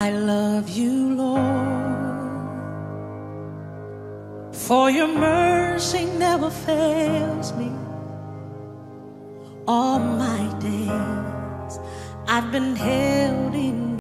I love you, Lord, for your mercy never fails me. All my days I've been held